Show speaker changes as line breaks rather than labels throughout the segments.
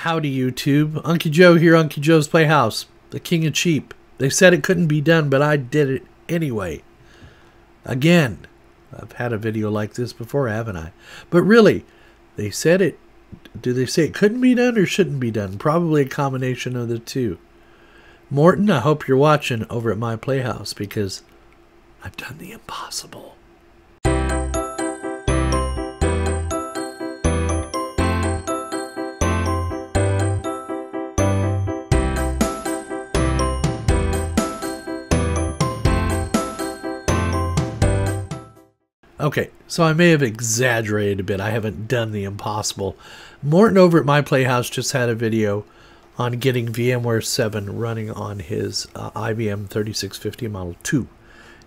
Howdy, YouTube. Unky Joe here, Unky Joe's Playhouse, the king of cheap. They said it couldn't be done, but I did it anyway. Again. I've had a video like this before, haven't I? But really, they said it. Do they say it couldn't be done or shouldn't be done? Probably a combination of the two. Morton, I hope you're watching over at my Playhouse because I've done the impossible. Okay, so I may have exaggerated a bit. I haven't done the impossible. Morton over at my Playhouse just had a video on getting VMware 7 running on his uh, IBM 3650 Model 2.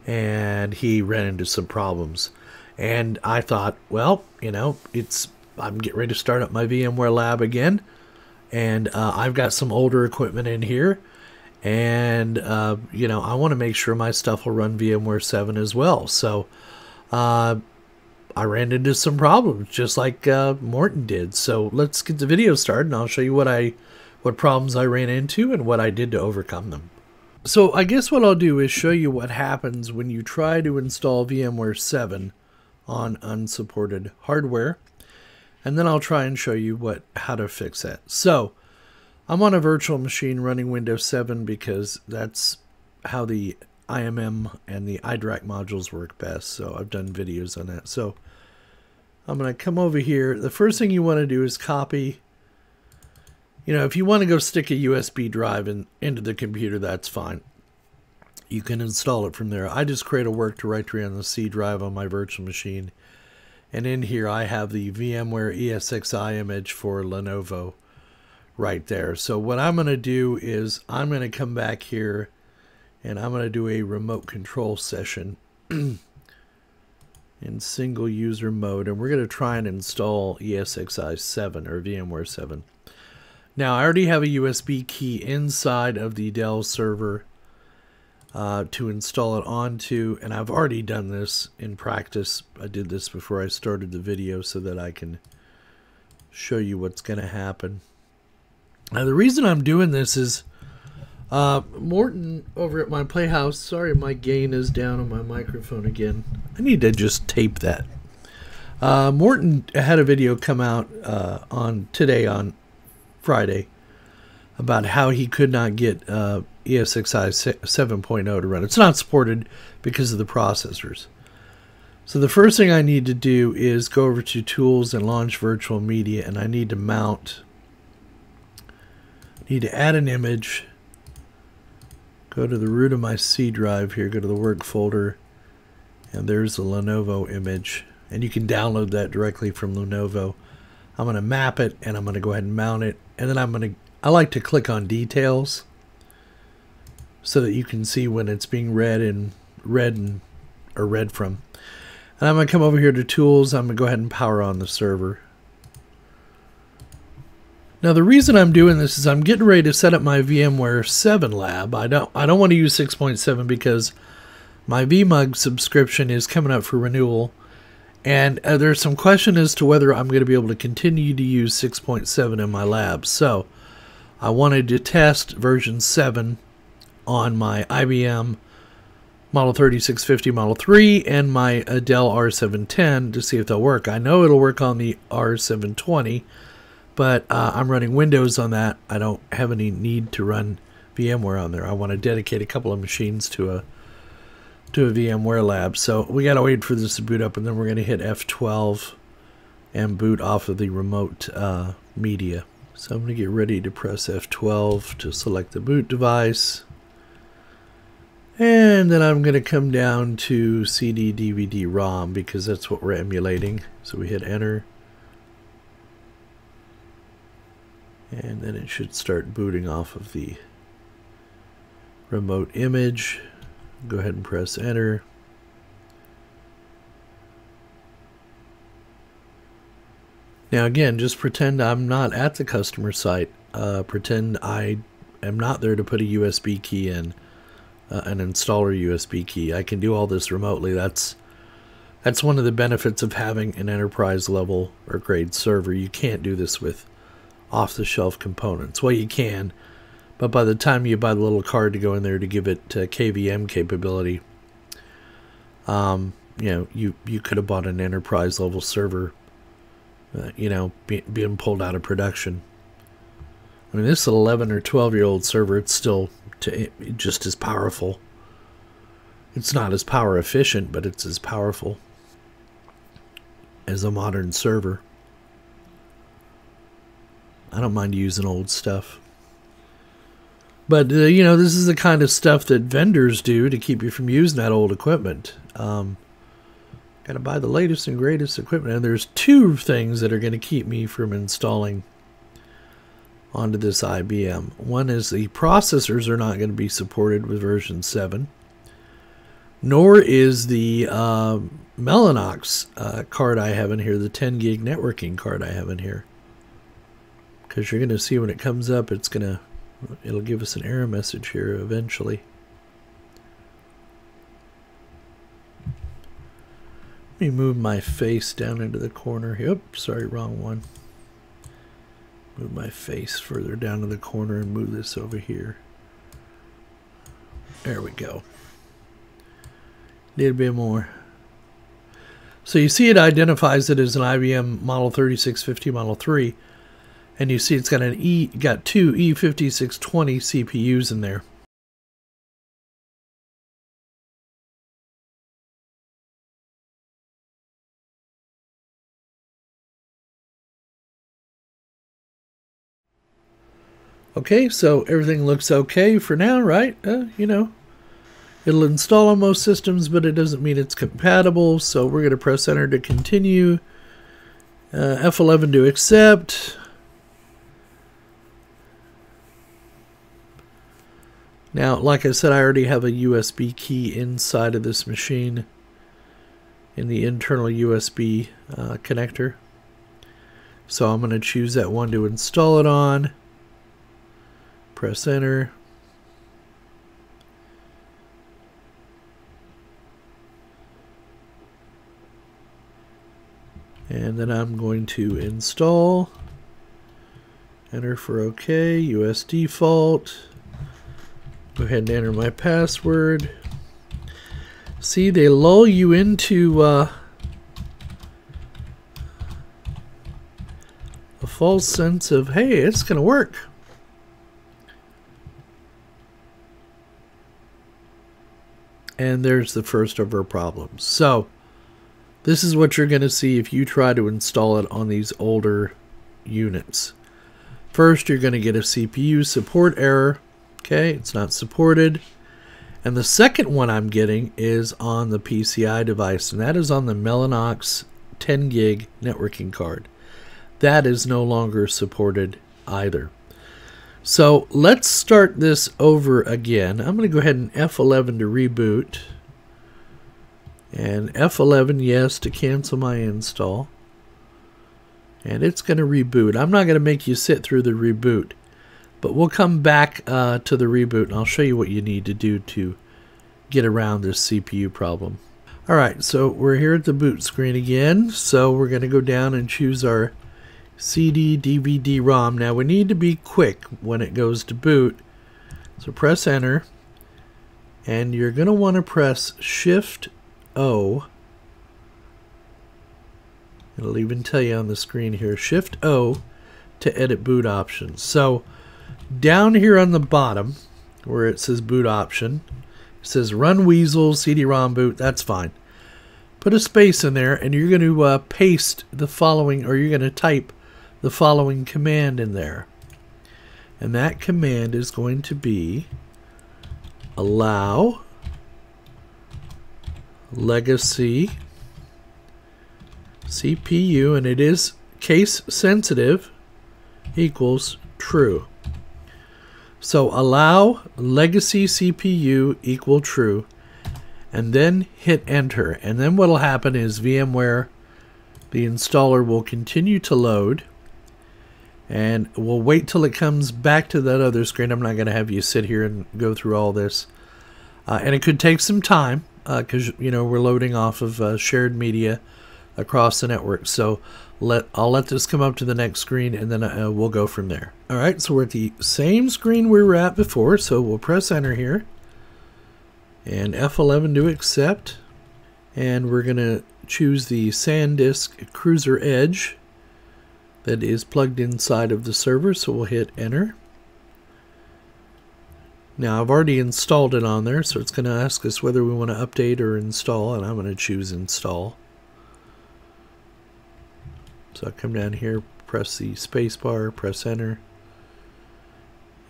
And he ran into some problems. And I thought, well, you know, it's I'm getting ready to start up my VMware lab again. And uh, I've got some older equipment in here. And, uh, you know, I want to make sure my stuff will run VMware 7 as well. So uh, I ran into some problems just like uh, Morton did. So let's get the video started and I'll show you what I what problems I ran into and what I did to overcome them. So I guess what I'll do is show you what happens when you try to install VMware 7 on unsupported hardware. And then I'll try and show you what how to fix that. So I'm on a virtual machine running Windows 7 because that's how the IMM and the iDRAC modules work best. So I've done videos on that. So I'm going to come over here. The first thing you want to do is copy. You know, if you want to go stick a USB drive in, into the computer, that's fine. You can install it from there. I just create a work directory on the C drive on my virtual machine. And in here, I have the VMware ESXi image for Lenovo right there. So what I'm going to do is I'm going to come back here and I'm going to do a remote control session in single user mode and we're going to try and install ESXi 7 or VMware 7. Now I already have a USB key inside of the Dell server uh, to install it onto and I've already done this in practice. I did this before I started the video so that I can show you what's going to happen. Now the reason I'm doing this is uh, Morton over at my playhouse. Sorry, my gain is down on my microphone again. I need to just tape that. Uh, Morton had a video come out uh, on today on Friday about how he could not get uh, ESXi 7.0 to run. It's not supported because of the processors. So the first thing I need to do is go over to Tools and Launch Virtual Media, and I need to mount. Need to add an image go to the root of my C drive here, go to the work folder, and there's the Lenovo image. And you can download that directly from Lenovo. I'm going to map it and I'm going to go ahead and mount it. And then I'm going to, I like to click on details so that you can see when it's being read and read and, or read from. And I'm going to come over here to tools. I'm going to go ahead and power on the server. Now the reason I'm doing this is I'm getting ready to set up my VMware 7 lab. I don't I don't want to use 6.7 because my VMUG subscription is coming up for renewal. And uh, there's some question as to whether I'm going to be able to continue to use 6.7 in my lab. So I wanted to test version 7 on my IBM Model 3650 Model 3 and my Dell R710 to see if they'll work. I know it'll work on the R720 but uh, I'm running Windows on that. I don't have any need to run VMware on there. I want to dedicate a couple of machines to a to a VMware lab. So we got to wait for this to boot up, and then we're going to hit F12 and boot off of the remote uh, media. So I'm going to get ready to press F12 to select the boot device. And then I'm going to come down to CD, DVD, ROM because that's what we're emulating. So we hit enter. And then it should start booting off of the remote image. Go ahead and press enter. Now again just pretend I'm not at the customer site. Uh, pretend I am not there to put a USB key in uh, an installer USB key. I can do all this remotely. That's that's one of the benefits of having an enterprise level or grade server. You can't do this with off the shelf components. Well, you can, but by the time you buy the little card to go in there to give it uh, KVM capability, um, you know, you, you could have bought an enterprise level server, uh, you know, be, being pulled out of production. I mean, this is an 11 or 12 year old server. It's still to, just as powerful. It's not as power efficient, but it's as powerful as a modern server. I don't mind using old stuff. But, uh, you know, this is the kind of stuff that vendors do to keep you from using that old equipment. Um, Got to buy the latest and greatest equipment. And there's two things that are going to keep me from installing onto this IBM. One is the processors are not going to be supported with version 7 nor is the uh, Mellanox uh, card I have in here, the 10 gig networking card I have in here. Because you're going to see when it comes up, it's going to, it'll give us an error message here eventually. Let me move my face down into the corner. Yep, sorry, wrong one. Move my face further down to the corner and move this over here. There we go little bit more. So you see it identifies it as an IBM Model 3650 Model 3. And you see it's got an E got two E5620 CPUs in there. Okay, so everything looks okay for now, right? Uh, you know, It'll install on most systems, but it doesn't mean it's compatible. So we're going to press enter to continue. Uh, F11 to accept. Now, like I said, I already have a USB key inside of this machine in the internal USB uh, connector. So I'm going to choose that one to install it on. Press enter. And then I'm going to install, enter for OK, US default. Go ahead and enter my password. See, they lull you into uh, a false sense of, hey, it's going to work. And there's the first of our problems. So, this is what you're going to see if you try to install it on these older units. First, you're going to get a CPU support error. Okay, it's not supported. And the second one I'm getting is on the PCI device, and that is on the Mellanox 10 gig networking card. That is no longer supported either. So let's start this over again. I'm going to go ahead and F11 to reboot. And F11, yes, to cancel my install. And it's going to reboot. I'm not going to make you sit through the reboot. But we'll come back uh, to the reboot and I'll show you what you need to do to get around this CPU problem. Alright, so we're here at the boot screen again. So we're going to go down and choose our CD, DVD, ROM. Now we need to be quick when it goes to boot. So press enter. And you're going to want to press Shift O. It'll even tell you on the screen here, Shift O to edit boot options. So down here on the bottom where it says boot option, it says run Weasel CD-ROM boot, that's fine. Put a space in there and you're going to uh, paste the following, or you're going to type the following command in there. And that command is going to be allow legacy CPU, and it is case sensitive, equals true. So allow legacy CPU equal true, and then hit enter. And then what will happen is VMware, the installer will continue to load, and we'll wait till it comes back to that other screen. I'm not going to have you sit here and go through all this. Uh, and it could take some time because uh, you know we're loading off of uh, shared media across the network. So let I'll let this come up to the next screen and then uh, we'll go from there. All right, so we're at the same screen we were at before, so we'll press enter here and F11 to accept and we're going to choose the SanDisk Cruzer Edge that is plugged inside of the server, so we'll hit enter. Now I've already installed it on there, so it's going to ask us whether we want to update or install, and I'm going to choose install. So I come down here, press the spacebar, press enter,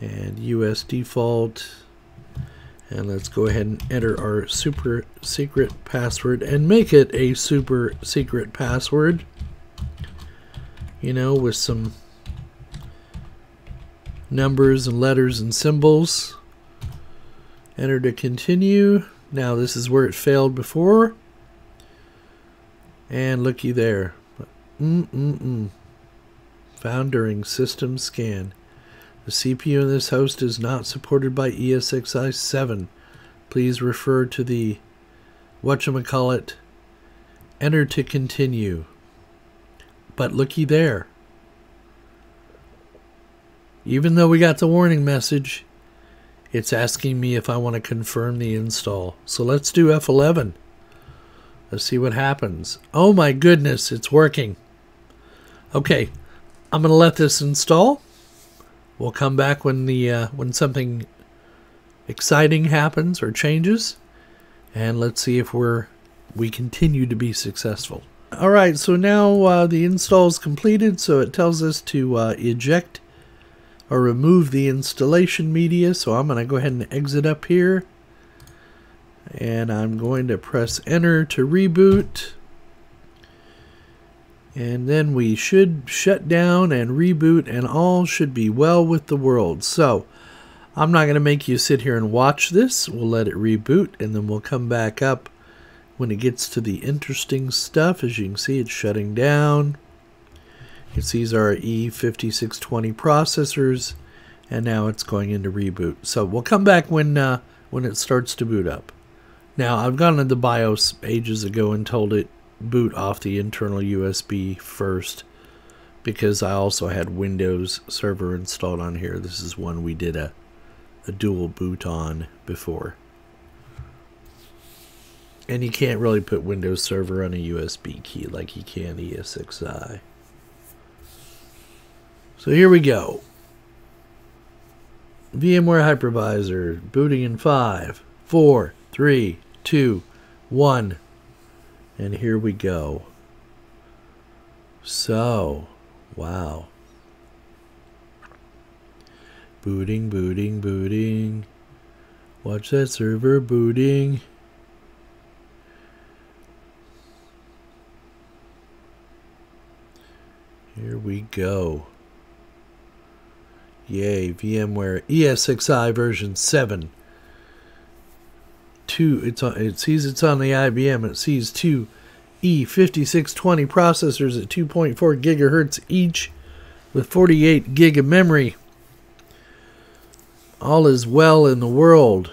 and US default, and let's go ahead and enter our super secret password and make it a super secret password. You know, with some numbers and letters and symbols. Enter to continue. Now this is where it failed before. And looky there. Mm-mm-mm. Found during system scan. The CPU in this host is not supported by ESXi 7. Please refer to the whatchamacallit enter to continue. But looky there. Even though we got the warning message, it's asking me if I want to confirm the install. So let's do F11. Let's see what happens. Oh my goodness, it's working. Okay, I'm going to let this install. We'll come back when the uh, when something exciting happens or changes, and let's see if we're we continue to be successful. All right, so now uh, the install is completed, so it tells us to uh, eject or remove the installation media. So I'm going to go ahead and exit up here, and I'm going to press enter to reboot. And then we should shut down and reboot and all should be well with the world. So I'm not going to make you sit here and watch this. We'll let it reboot and then we'll come back up when it gets to the interesting stuff. As you can see, it's shutting down. It sees our E5620 processors and now it's going into reboot. So we'll come back when, uh, when it starts to boot up. Now I've gone into the BIOS ages ago and told it boot off the internal USB first because I also had Windows Server installed on here. This is one we did a, a dual boot on before. And you can't really put Windows Server on a USB key like you can ESXi. So here we go. VMware Hypervisor booting in 5, 4, 3, 2, 1. And here we go. So, wow. Booting, booting, booting. Watch that server booting. Here we go. Yay, VMware ESXi version 7 two. It's on. It sees it's on the IBM. It sees two E5620 processors at 2.4 gigahertz each, with 48 gig of memory. All is well in the world.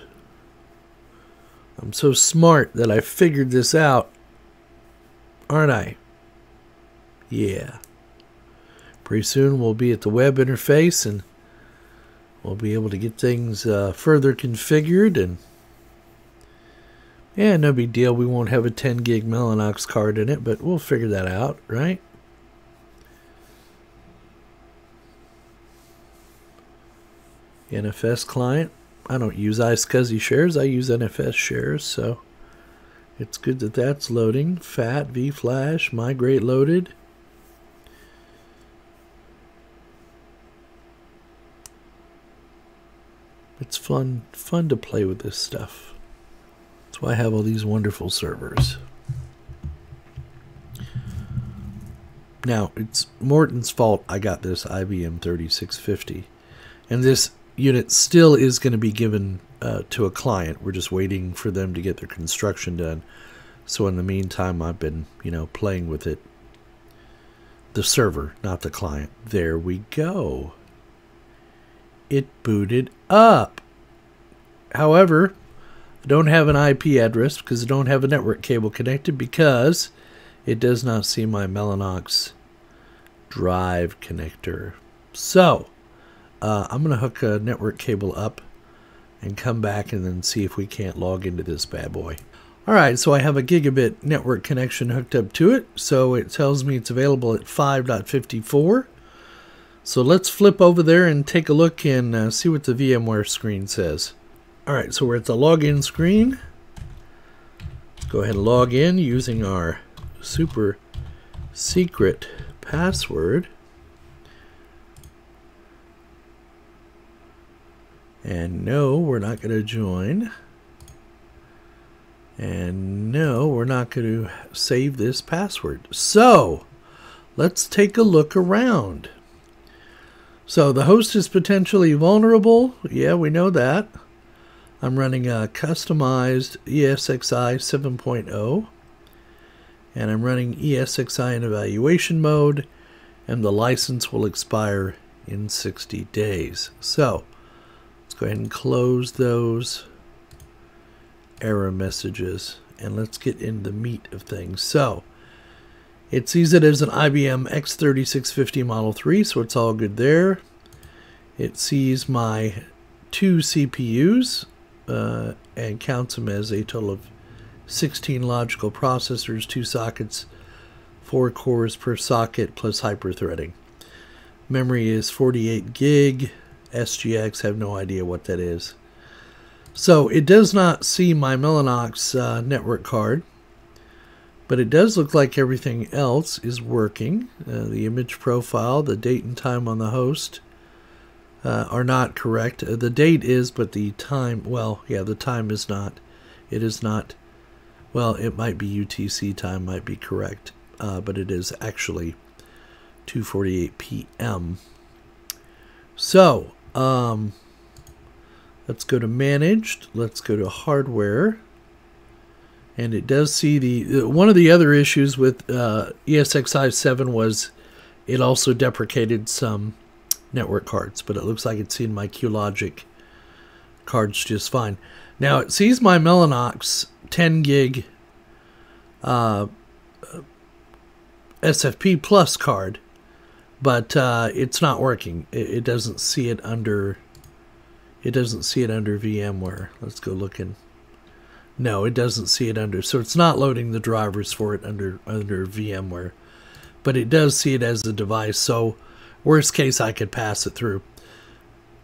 I'm so smart that I figured this out, aren't I? Yeah. Pretty soon we'll be at the web interface and we'll be able to get things uh, further configured and yeah, no big deal. We won't have a 10 gig Mellanox card in it, but we'll figure that out, right? NFS client. I don't use iSCSI shares. I use NFS shares, so it's good that that's loading. FAT, vFlash, migrate loaded. It's fun fun to play with this stuff. So I have all these wonderful servers. Now, it's Morton's fault I got this IBM 3650. And this unit still is going to be given uh, to a client. We're just waiting for them to get their construction done. So in the meantime, I've been, you know, playing with it. The server, not the client. There we go. It booted up. However, I don't have an IP address because I don't have a network cable connected because it does not see my Mellanox drive connector. So uh, I'm going to hook a network cable up and come back and then see if we can't log into this bad boy. Alright, so I have a gigabit network connection hooked up to it, so it tells me it's available at 5.54. So let's flip over there and take a look and uh, see what the VMware screen says. Alright, so we're at the login screen. Let's go ahead and log in using our super secret password. And no, we're not going to join. And no, we're not going to save this password. So, let's take a look around. So the host is potentially vulnerable. Yeah, we know that. I'm running a customized ESXi 7.0. And I'm running ESXi in evaluation mode. And the license will expire in 60 days. So, let's go ahead and close those error messages and let's get in the meat of things. So it sees it as an IBM X3650 Model 3, so it's all good there. It sees my two CPUs uh, and counts them as a total of 16 logical processors, two sockets, four cores per socket plus hyperthreading. Memory is 48 gig, SGX, have no idea what that is. So it does not see my Mellanox uh, network card, but it does look like everything else is working. Uh, the image profile, the date and time on the host uh, are not correct. Uh, the date is, but the time, well, yeah, the time is not. It is not, well, it might be UTC time, might be correct, uh, but it is actually 2.48 p.m. So, um, let's go to managed. Let's go to hardware. And it does see the, uh, one of the other issues with uh, ESXi 7 was it also deprecated some network cards, but it looks like it's seen my QLogic cards just fine. Now it sees my Mellanox 10 gig uh, SFP Plus card, but uh, it's not working. It, it, doesn't see it under. It doesn't see it under VMware. Let's go looking. No, it doesn't see it under. So it's not loading the drivers for it under under VMware, but it does see it as a device. So worst case, I could pass it through.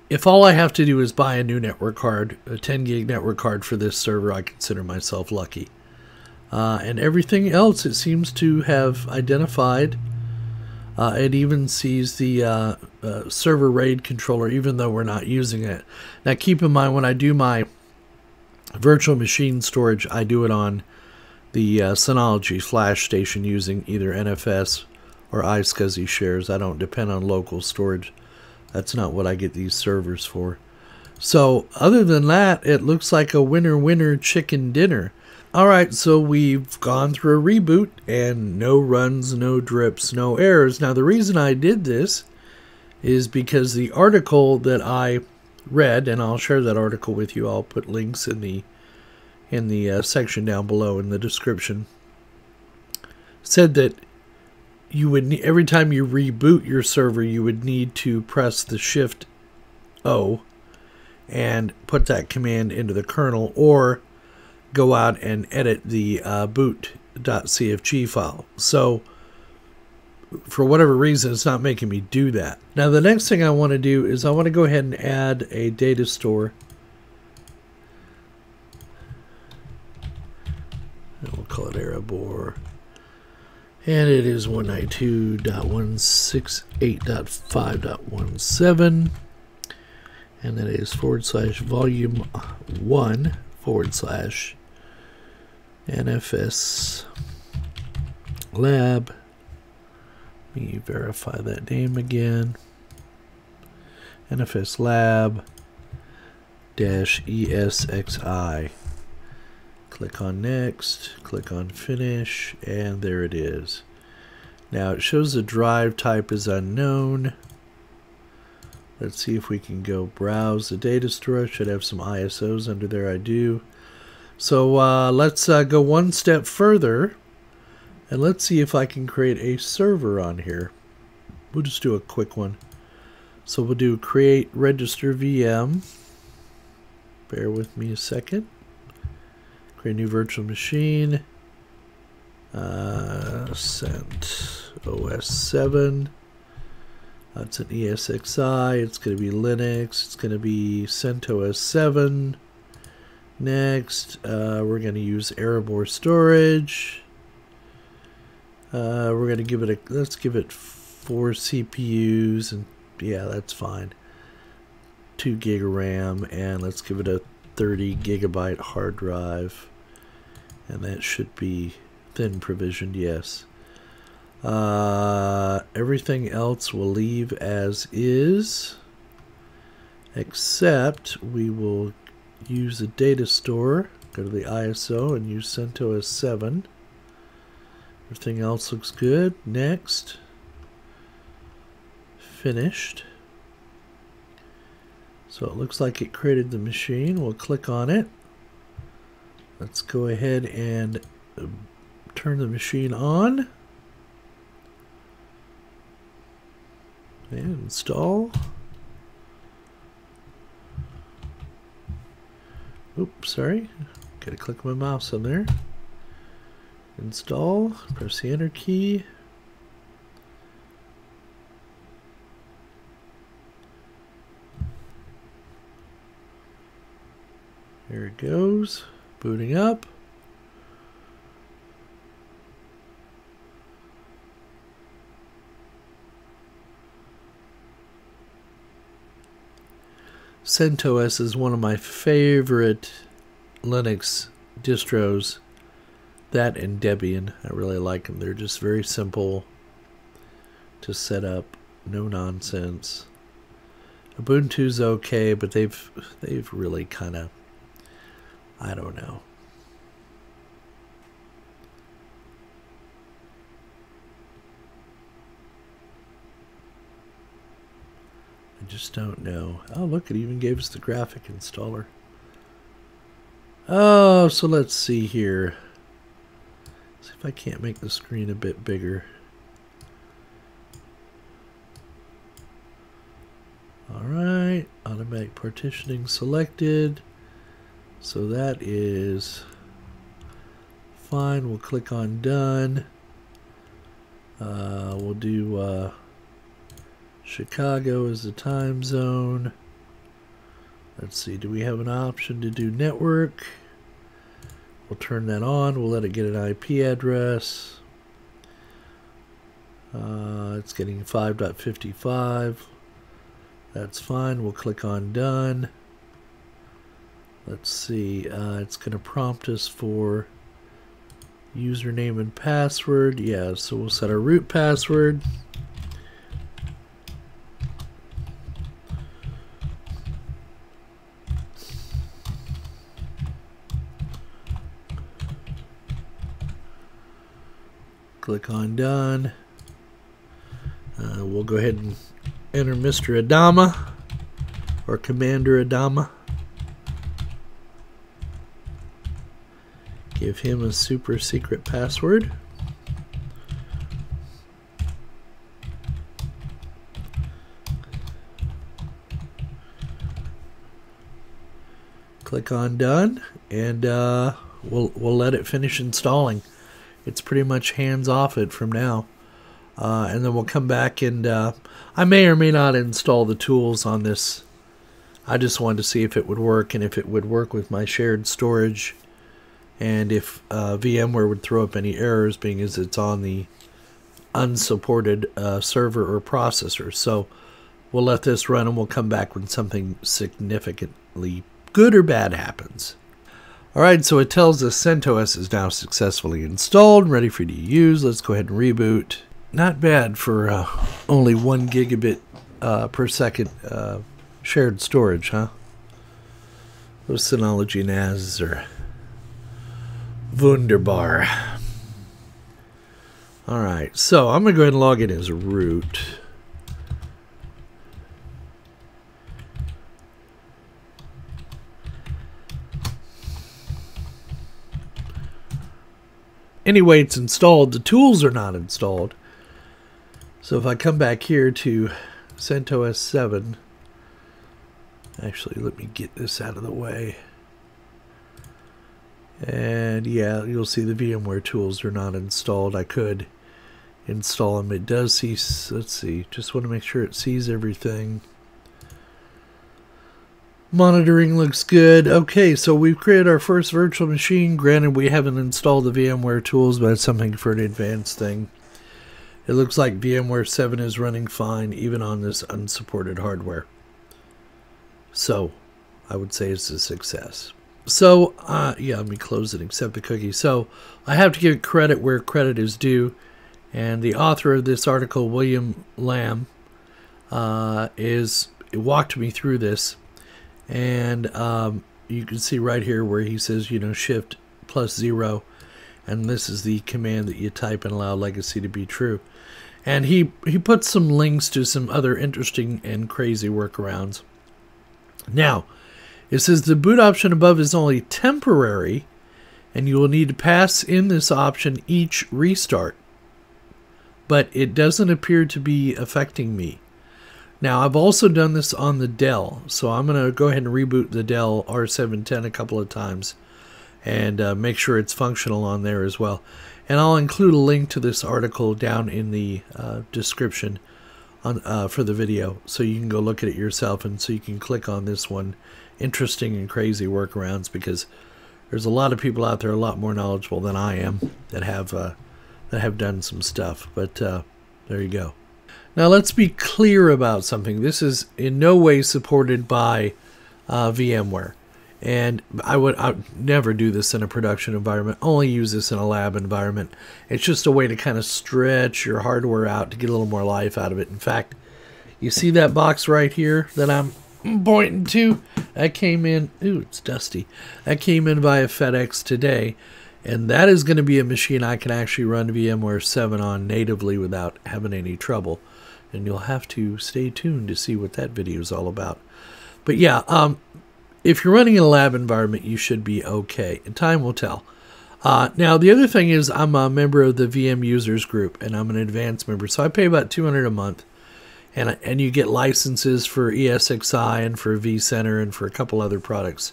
If all I have to do is buy a new network card, a 10 gig network card for this server, I consider myself lucky. Uh, and everything else, it seems to have identified uh, it even sees the uh, uh, server RAID controller, even though we're not using it. Now, keep in mind when I do my virtual machine storage, I do it on the uh, Synology flash station using either NFS or iSCSI shares. I don't depend on local storage. That's not what I get these servers for. So, other than that, it looks like a winner winner chicken dinner. Alright, so we've gone through a reboot and no runs, no drips, no errors. Now the reason I did this is because the article that I read, and I'll share that article with you, I'll put links in the in the uh, section down below in the description, said that you would every time you reboot your server, you would need to press the Shift O and put that command into the kernel, or go out and edit the uh, boot.cfg file. So for whatever reason, it's not making me do that. Now the next thing I want to do is I want to go ahead and add a data store. And we'll call it Erebor. And it is 192.168.5.17. And that is forward slash volume 1 forward slash NFS lab. Let me verify that name again. NFS lab dash ESXi. Click on next, click on finish, and there it is. Now it shows the drive type is unknown. Let's see if we can go browse the data store. should have some ISOs under there. I do. So uh, let's uh, go one step further and let's see if I can create a server on here. we'll just do a quick one. So we'll do create register VM. Bear with me a second. Create new virtual machine. Uh, sent OS 7. That's an ESXi. It's going to be Linux. It's going to be CentOS 7. Next, uh, we're going to use Erebor storage. Uh, we're going to give it a, let's give it four CPUs and yeah, that's fine. Two gig of RAM and let's give it a 30 gigabyte hard drive. And that should be thin provisioned, yes. Uh, everything else will leave as is, except we will use the data store, go to the ISO and use CentOS 7. Everything else looks good. Next. Finished. So it looks like it created the machine. We'll click on it. Let's go ahead and um, turn the machine on. And install. Oops, sorry. Gotta click my mouse on there. Install. Press the enter key. There it goes. Booting up. CentOS is one of my favorite Linux distros. That and Debian, I really like them. They're just very simple to set up, no nonsense. Ubuntu's okay, but they've they've really kind of I don't know. I just don't know. Oh, look, it even gave us the graphic installer. Oh, so let's see here. See if I can't make the screen a bit bigger. Alright, automatic partitioning selected. So that is fine. We'll click on done. Uh, we'll do uh, Chicago as the time zone. Let's see, do we have an option to do network? We'll turn that on. We'll let it get an IP address. Uh, it's getting 5.55. That's fine. We'll click on done. Let's see. Uh, it's going to prompt us for username and password. Yeah, so we'll set our root password. Click on done. Uh, we'll go ahead and enter Mr. Adama or Commander Adama. Give him a super secret password. Click on done and uh, we'll, we'll let it finish installing it's pretty much hands off it from now. Uh, and then we'll come back and uh, I may or may not install the tools on this. I just wanted to see if it would work and if it would work with my shared storage and if uh, VMware would throw up any errors being as it's on the unsupported uh, server or processor. So we'll let this run and we'll come back when something significantly good or bad happens. Alright, so it tells us CentOS is now successfully installed, ready for you to use. Let's go ahead and reboot. Not bad for uh, only one gigabit uh, per second uh, shared storage, huh? Those Synology NAS are wunderbar. Alright, so I'm going to go ahead and log in as root. Anyway, it's installed. The tools are not installed. So if I come back here to CentOS 7, actually let me get this out of the way. And yeah, you'll see the VMware tools are not installed. I could install them. It does see, let's see, just want to make sure it sees everything. Monitoring looks good. Okay, so we've created our first virtual machine. Granted, we haven't installed the VMware tools, but it's something for an advanced thing. It looks like VMware 7 is running fine, even on this unsupported hardware. So, I would say it's a success. So, uh, yeah, let me close it, except the cookie. So, I have to give credit where credit is due. And the author of this article, William Lamb, uh, is walked me through this. And um, you can see right here where he says, you know, shift plus zero. And this is the command that you type and allow legacy to be true. And he, he puts some links to some other interesting and crazy workarounds. Now, it says the boot option above is only temporary, and you will need to pass in this option each restart. But it doesn't appear to be affecting me. Now, I've also done this on the Dell, so I'm going to go ahead and reboot the Dell R710 a couple of times and uh, make sure it's functional on there as well. And I'll include a link to this article down in the uh, description on, uh, for the video so you can go look at it yourself and so you can click on this one interesting and crazy workarounds because there's a lot of people out there a lot more knowledgeable than I am that have uh, that have done some stuff. But uh, there you go. Now let's be clear about something. This is in no way supported by uh, VMware, and I would I would never do this in a production environment. Only use this in a lab environment. It's just a way to kind of stretch your hardware out to get a little more life out of it. In fact, you see that box right here that I'm pointing to? That came in, ooh, it's dusty. That came in via FedEx today. And that is going to be a machine I can actually run VMware 7 on natively without having any trouble. And you'll have to stay tuned to see what that video is all about. But yeah, um, if you're running in a lab environment, you should be okay. And time will tell. Uh, now, the other thing is I'm a member of the VM users group, and I'm an advanced member. So I pay about 200 a month and and you get licenses for ESXi and for vCenter and for a couple other products.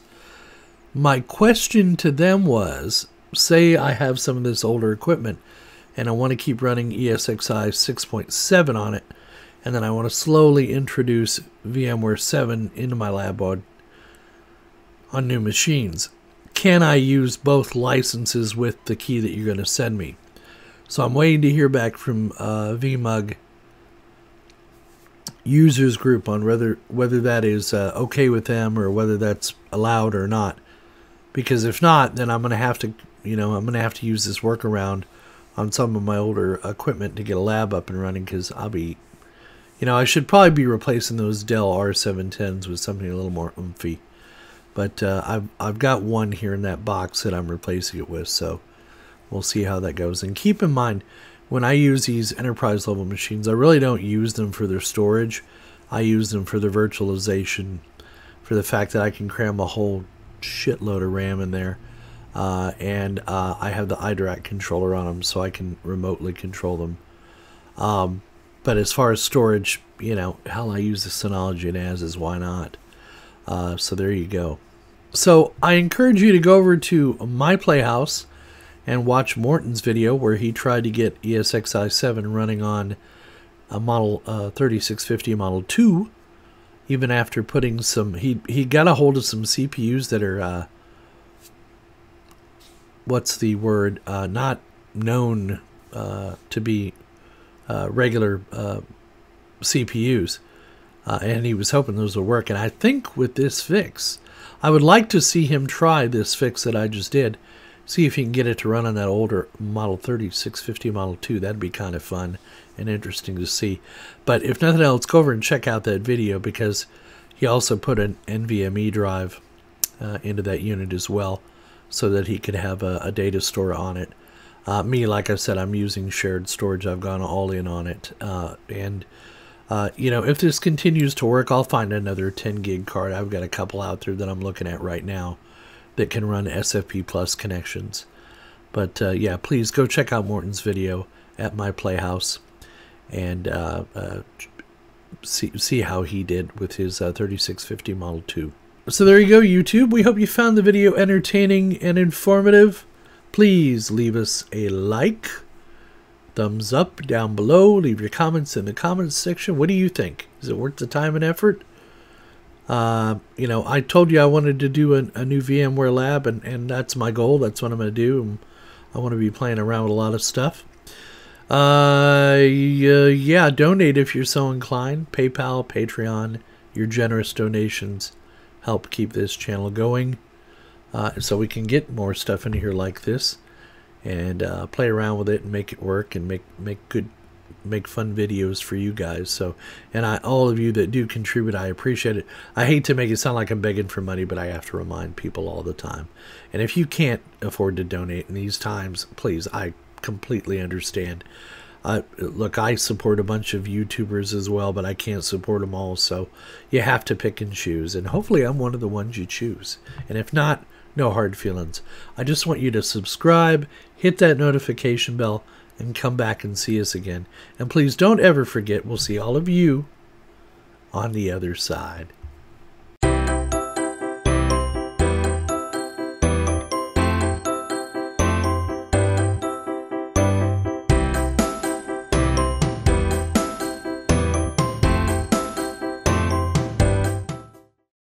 My question to them was, say I have some of this older equipment and I want to keep running ESXi 6.7 on it, and then I want to slowly introduce VMware 7 into my lab on, on new machines. Can I use both licenses with the key that you're going to send me? So I'm waiting to hear back from uh, VMUG users group on whether whether that is uh, okay with them or whether that's allowed or not. Because if not, then I'm going to have to, you know, I'm going to have to use this workaround on some of my older equipment to get a lab up and running because I'll be, you know, I should probably be replacing those Dell R710s with something a little more oomphy. But uh, I've, I've got one here in that box that I'm replacing it with, so we'll see how that goes. And keep in mind, when I use these enterprise level machines, I really don't use them for their storage. I use them for their virtualization, for the fact that I can cram a whole shitload of RAM in there. Uh, and uh, I have the iDRAC controller on them, so I can remotely control them. Um, but as far as storage, you know, hell, I use the Synology NAS as why not? Uh, so there you go. So I encourage you to go over to my Playhouse and watch Morton's video where he tried to get ESXi 7 running on a model uh, 3650 model 2 even after putting some he he got a hold of some CPUs that are uh, what's the word uh, not known uh, to be uh, regular uh, CPUs and he was hoping those would work. And I think with this fix I would like to see him try this fix that I just did see if you can get it to run on that older Model 3650 Model 2. That'd be kind of fun and interesting to see. But if nothing else, go over and check out that video because he also put an NVMe drive uh, into that unit as well so that he could have a, a data store on it. Uh, me, like I said, I'm using shared storage. I've gone all in on it. Uh, and, uh, you know, if this continues to work, I'll find another 10 gig card. I've got a couple out there that I'm looking at right now that can run SFP Plus connections. But uh, yeah, please go check out Morton's video at my Playhouse. and uh, uh, see see how he did with his uh, 3650 Model 2. So there you go, YouTube. We hope you found the video entertaining and informative. Please leave us a like, thumbs up down below. Leave your comments in the comments section. What do you think? Is it worth the time and effort? Uh, you know, I told you I wanted to do a, a new VMware lab, and, and that's my goal. That's what I'm going to do. I want to be playing around with a lot of stuff. Uh, yeah, donate if you're so inclined. PayPal, Patreon, your generous donations help keep this channel going uh, so we can get more stuff in here like this and uh, play around with it and make it work and make make good make fun videos for you guys so and I all of you that do contribute I appreciate it I hate to make it sound like I'm begging for money but I have to remind people all the time and if you can't afford to donate in these times please I completely understand uh, look, I support a bunch of YouTubers as well, but I can't support them all. So you have to pick and choose. And hopefully, I'm one of the ones you choose. And if not, no hard feelings. I just want you to subscribe, hit that notification bell, and come back and see us again. And please don't ever forget, we'll see all of you on the other side.